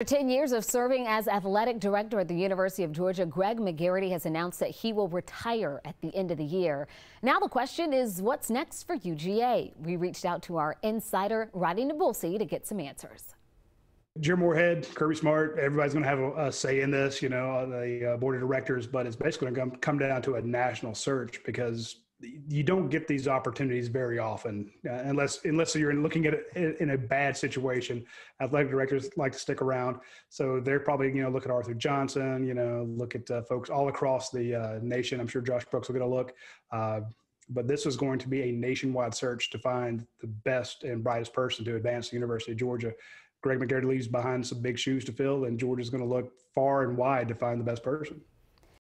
For 10 years of serving as athletic director at the University of Georgia, Greg McGarity has announced that he will retire at the end of the year. Now the question is what's next for UGA? We reached out to our insider, Radi Nabulsi, to get some answers. Jim Morehead, Kirby Smart, everybody's going to have a, a, say in this, you know, the uh, board of directors, but it's basically going to come down to a national search because you don't get these opportunities very often uh, unless unless you're looking at it in a bad situation. Athletic directors like to stick around. So they're probably you know look at arthur johnson you know look at uh, folks all across the uh, nation. I'm sure josh brooks will get a look. Uh, but this is going to be a nationwide search to find the best and brightest person to advance the university of georgia. Greg mcgarity leaves behind some big shoes to fill and georgia's going to look far and wide to find the best person